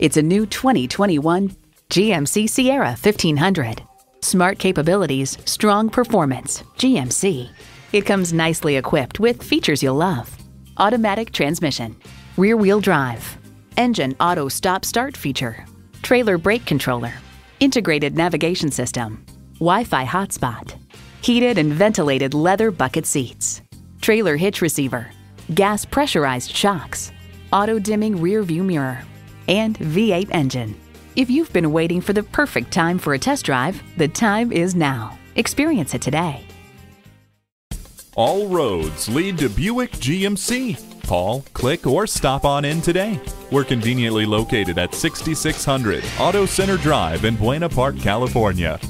It's a new 2021 GMC Sierra 1500. Smart capabilities, strong performance. GMC. It comes nicely equipped with features you'll love automatic transmission, rear wheel drive, engine auto stop start feature, trailer brake controller, integrated navigation system, Wi Fi hotspot, heated and ventilated leather bucket seats, trailer hitch receiver, gas pressurized shocks, auto dimming rear view mirror, and V8 engine. If you've been waiting for the perfect time for a test drive, the time is now. Experience it today. All roads lead to Buick GMC. Call, click, or stop on in today. We're conveniently located at 6600 Auto Center Drive in Buena Park, California.